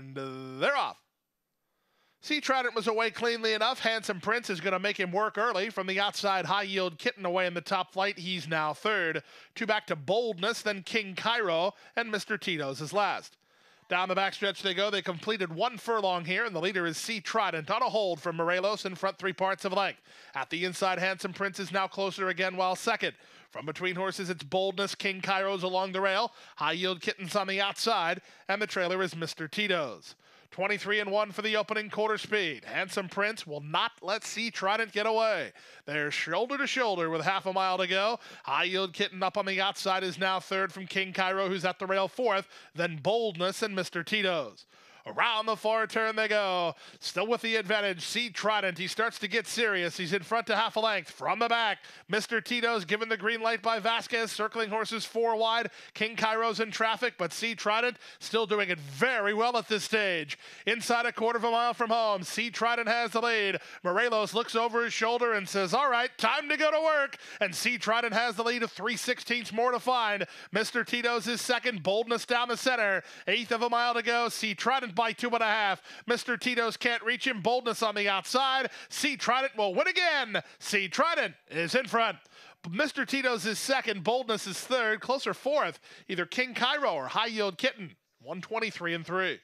And they're off. Sea Trident was away cleanly enough. Handsome Prince is going to make him work early. From the outside, High Yield Kitten away in the top flight. He's now third. Two back to Boldness, then King Cairo, and Mr. Tito's is last. Down the backstretch they go. They completed one furlong here, and the leader is Sea Trident on a hold from Morelos in front three parts of length. At the inside, Handsome Prince is now closer again while second. From between horses, it's Boldness, King Cairo's along the rail, High Yield Kittens on the outside, and the trailer is Mr. Tito's. 23 and 1 for the opening quarter speed. Handsome Prince will not let Sea Trident get away. They're shoulder to shoulder with half a mile to go. High Yield Kitten up on the outside is now third from King Cairo, who's at the rail fourth. Then Boldness and Mr. Tito's. Around the far turn they go. Still with the advantage. Sea Trident. He starts to get serious. He's in front to half a length. From the back, Mr. Tito's given the green light by Vasquez. Circling horses four wide. King Cairo's in traffic, but Sea Trident still doing it very well at this stage. Inside a quarter of a mile from home, Sea Trident has the lead. Morelos looks over his shoulder and says, All right, time to go to work. And Sea Trident has the lead of 3 16ths more to find. Mr. Tito's is second. Boldness down the center. Eighth of a mile to go. Sea Trident by two and a half. Mr. Tito's can't reach him. Boldness on the outside. Sea Trident will win again. Sea Trident is in front. Mr. Tito's is second. Boldness is third. Closer fourth. Either King Cairo or High Yield Kitten. 123 and 3.